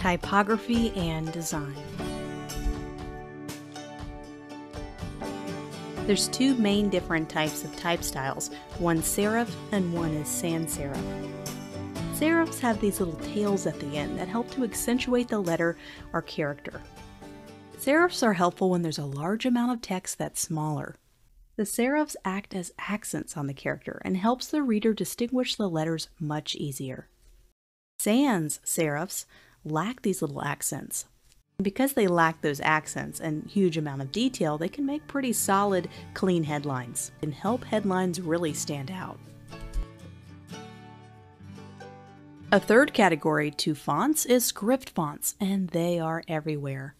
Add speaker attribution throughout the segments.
Speaker 1: Typography and Design There's two main different types of type styles, one serif and one is sans serif. Serifs have these little tails at the end that help to accentuate the letter or character. Serifs are helpful when there's a large amount of text that's smaller. The serifs act as accents on the character and helps the reader distinguish the letters much easier. Sans serifs lack these little accents. Because they lack those accents and huge amount of detail, they can make pretty solid, clean headlines and help headlines really stand out. A third category to fonts is script fonts, and they are everywhere.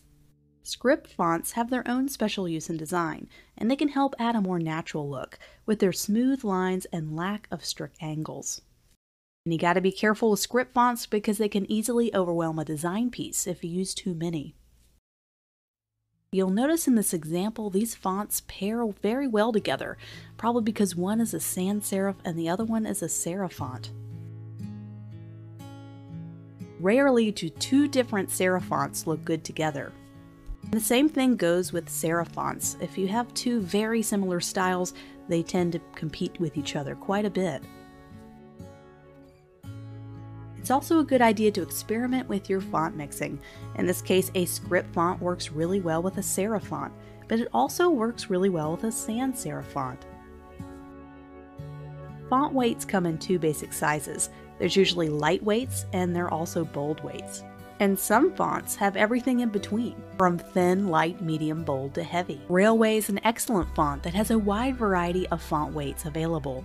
Speaker 1: Script fonts have their own special use in design, and they can help add a more natural look with their smooth lines and lack of strict angles. And you got to be careful with script fonts because they can easily overwhelm a design piece if you use too many. You'll notice in this example these fonts pair very well together, probably because one is a sans serif and the other one is a serif font. Rarely do two different serif fonts look good together. The same thing goes with serif fonts. If you have two very similar styles, they tend to compete with each other quite a bit. It's also a good idea to experiment with your font mixing. In this case, a script font works really well with a serif font, but it also works really well with a sans serif font. Font weights come in two basic sizes. There's usually light weights and there are also bold weights. And some fonts have everything in between, from thin, light, medium, bold to heavy. Raleway is an excellent font that has a wide variety of font weights available.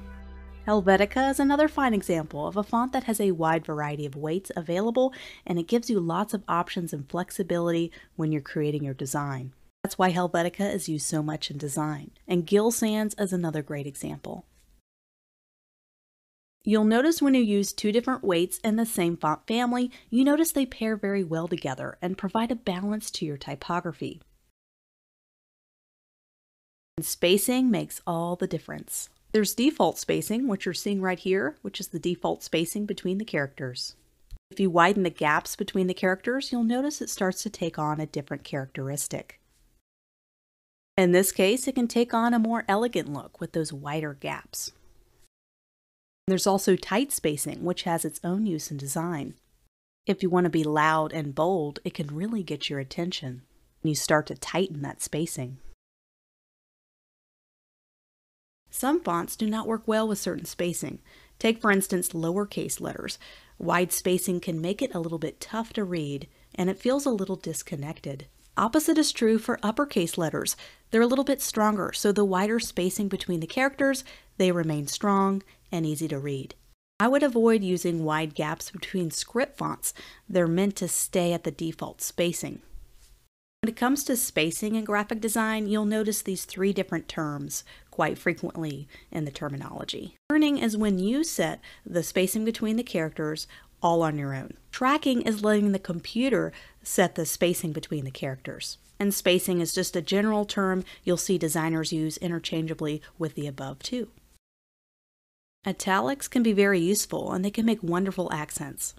Speaker 1: Helvetica is another fine example of a font that has a wide variety of weights available and it gives you lots of options and flexibility when you're creating your design. That's why Helvetica is used so much in design. And Gill Sans is another great example. You'll notice when you use two different weights in the same font family, you notice they pair very well together and provide a balance to your typography. And spacing makes all the difference. There's default spacing, which you're seeing right here, which is the default spacing between the characters. If you widen the gaps between the characters, you'll notice it starts to take on a different characteristic. In this case, it can take on a more elegant look with those wider gaps. There's also tight spacing, which has its own use in design. If you want to be loud and bold, it can really get your attention. You start to tighten that spacing. Some fonts do not work well with certain spacing. Take, for instance, lowercase letters. Wide spacing can make it a little bit tough to read, and it feels a little disconnected. Opposite is true for uppercase letters. They're a little bit stronger, so the wider spacing between the characters, they remain strong and easy to read. I would avoid using wide gaps between script fonts. They're meant to stay at the default spacing. When it comes to spacing in graphic design, you'll notice these three different terms quite frequently in the terminology. Kerning is when you set the spacing between the characters all on your own. Tracking is letting the computer set the spacing between the characters. And spacing is just a general term you'll see designers use interchangeably with the above two. Italics can be very useful and they can make wonderful accents.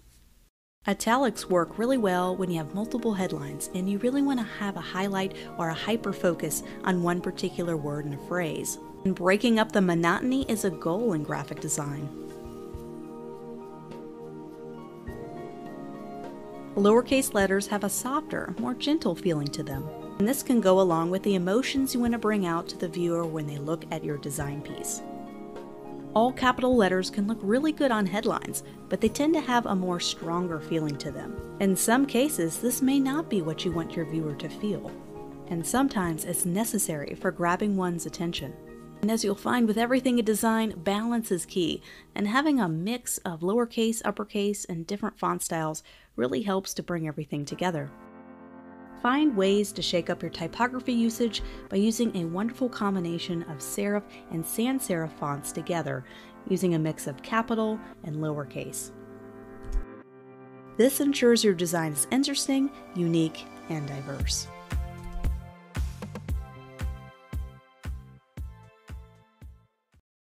Speaker 1: Italics work really well when you have multiple headlines and you really want to have a highlight or a hyper focus on one particular word in a phrase. And breaking up the monotony is a goal in graphic design. Lowercase letters have a softer, more gentle feeling to them, and this can go along with the emotions you want to bring out to the viewer when they look at your design piece. All capital letters can look really good on headlines, but they tend to have a more stronger feeling to them. In some cases, this may not be what you want your viewer to feel, and sometimes it's necessary for grabbing one's attention. And as you'll find with everything in design, balance is key, and having a mix of lowercase, uppercase, and different font styles really helps to bring everything together. Find ways to shake up your typography usage by using a wonderful combination of serif and sans serif fonts together using a mix of capital and lowercase. This ensures your design is interesting, unique, and diverse.